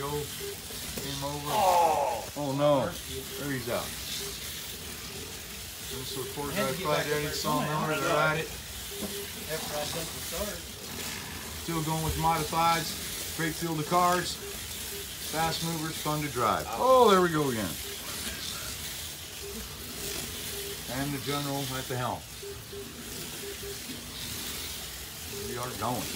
Joe came over. Oh, Oh no, there he's out. This report Had I played get Clyde back up saw it. after I sent the start. Still going with modifieds. Great field of cars. Fast movers, fun to drive. Oh, there we go again. And the general at the helm. We are going.